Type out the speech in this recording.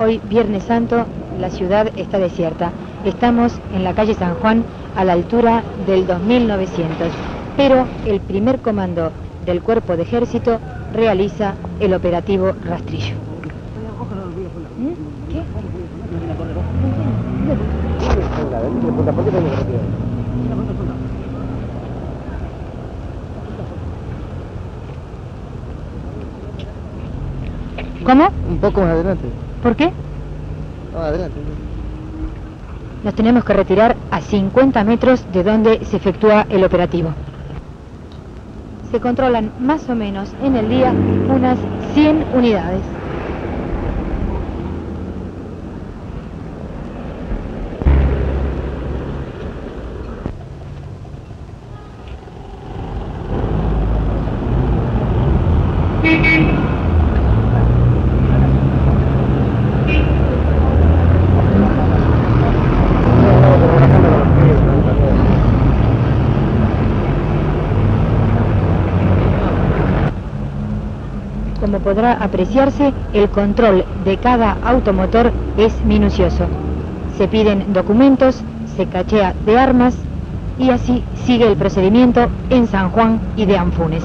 Hoy, Viernes Santo, la ciudad está desierta. Estamos en la calle San Juan a la altura del 2900, pero el primer comando del cuerpo de ejército realiza el operativo Rastrillo. ¿Cómo? Un poco más adelante. ¿Por qué? No, adelante. Nos tenemos que retirar a 50 metros de donde se efectúa el operativo. Se controlan más o menos en el día unas 100 unidades. Como podrá apreciarse, el control de cada automotor es minucioso. Se piden documentos, se cachea de armas y así sigue el procedimiento en San Juan y de Anfunes.